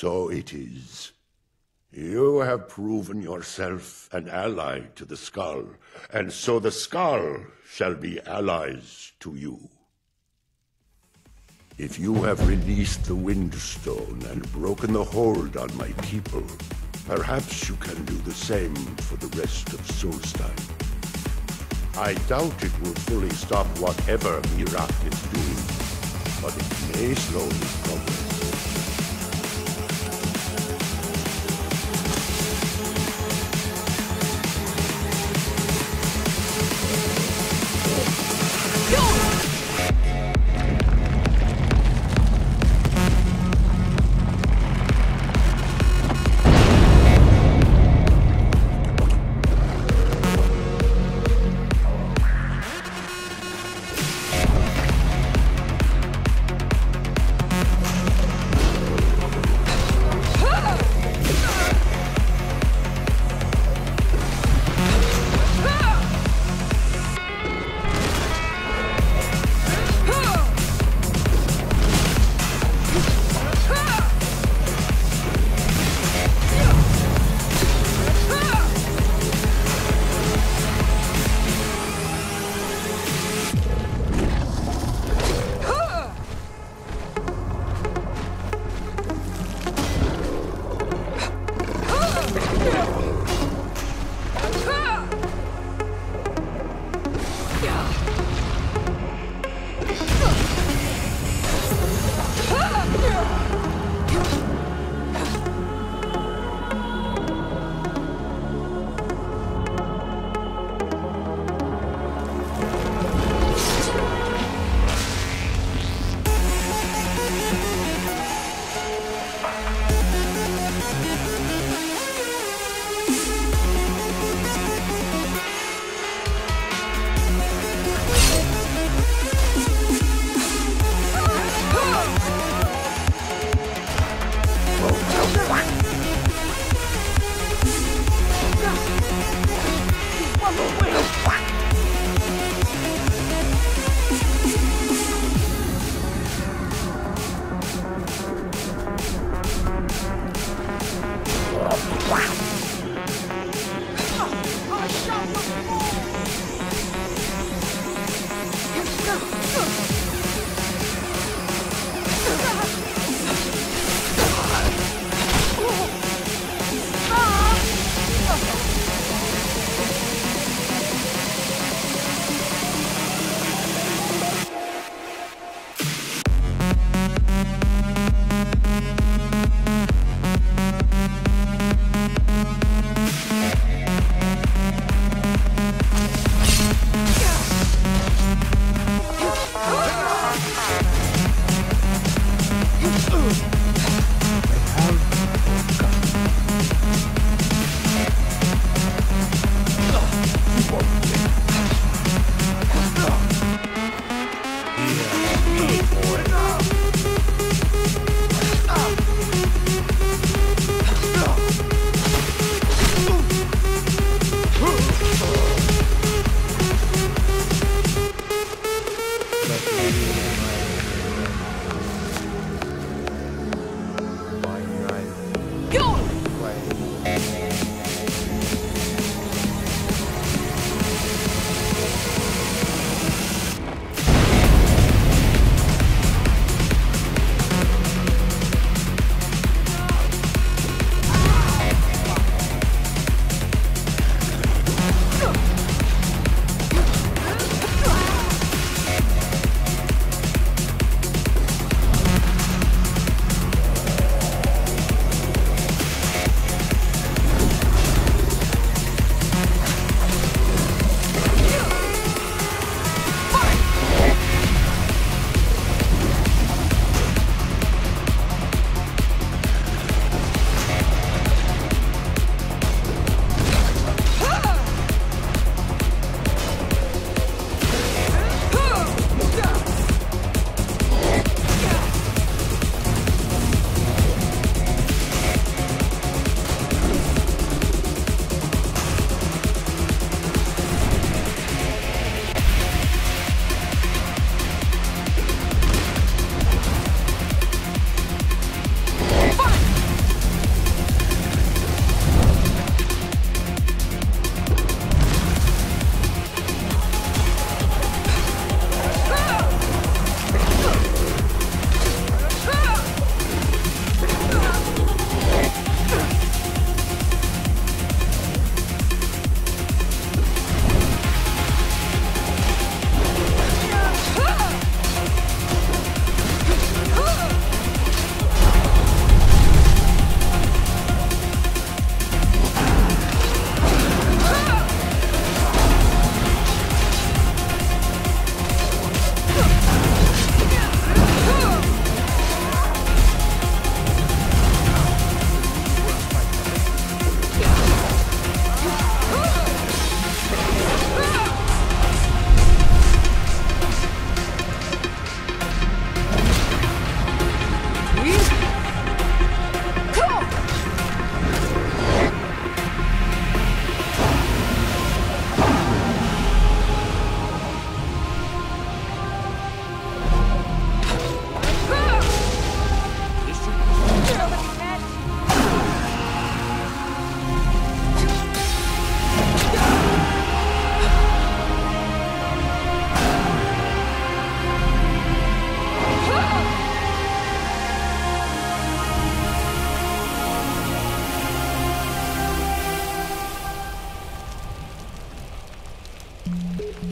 So it is. You have proven yourself an ally to the Skaal, and so the Skaal shall be allies to you. If you have released the Windstone and broken the hold on my people, perhaps you can do the same for the rest of Solstheim. I doubt it will fully stop whatever Miraak is doing, but it may slow his progress.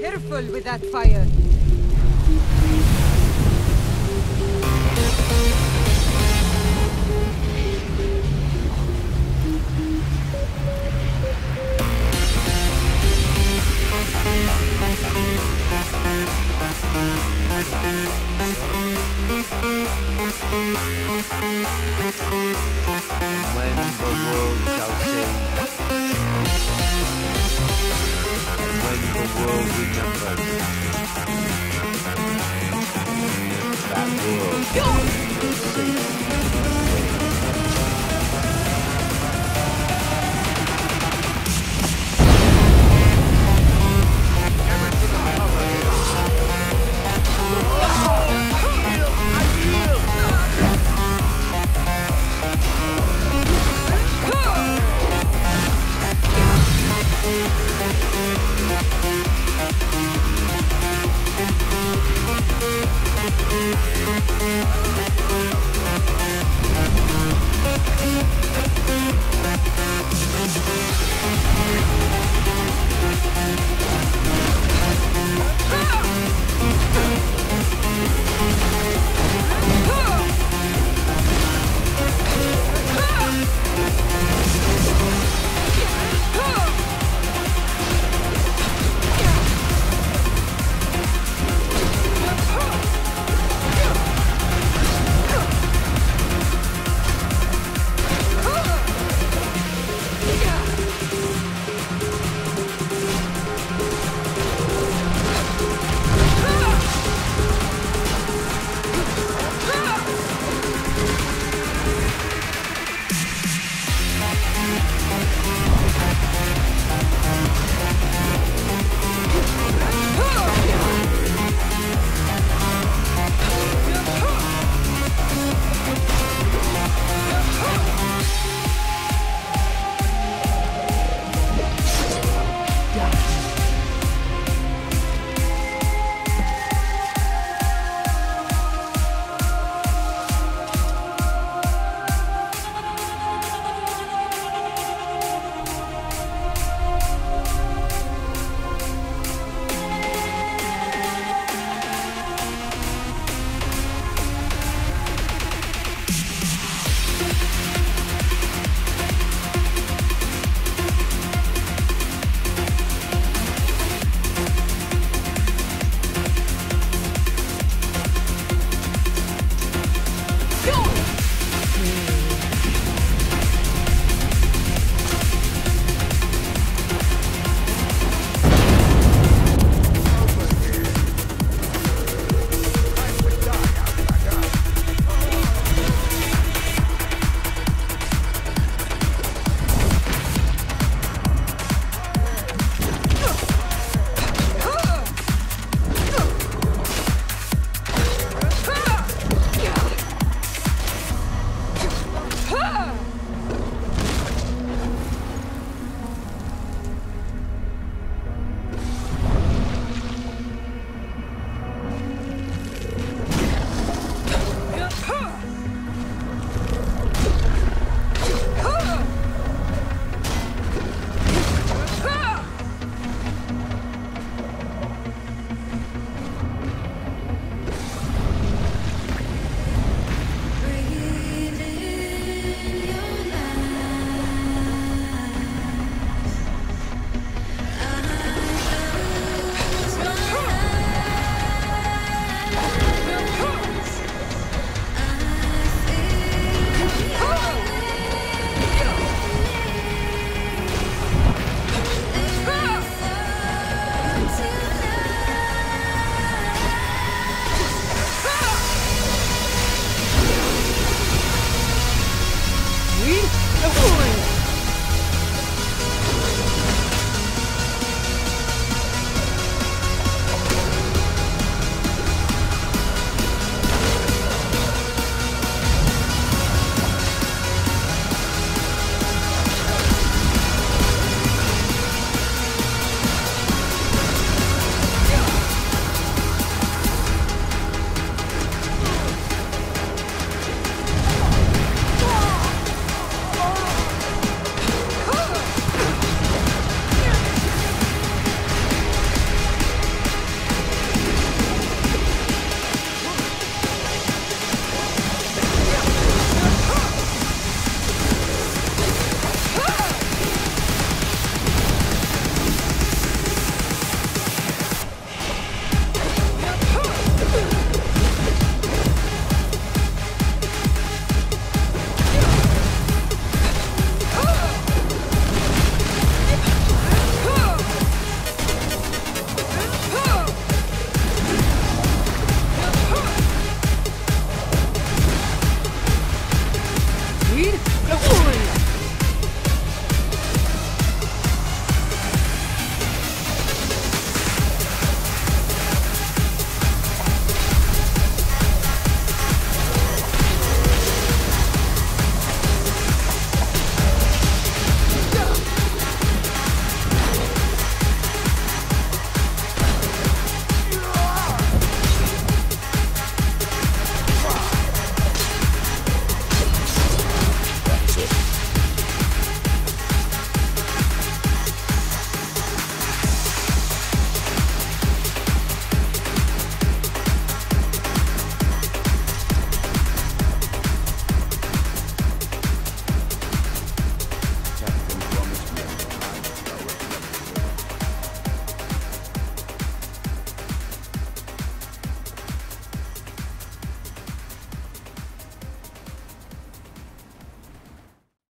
Careful with that fire. when the world shall sing, world remembers, that world will.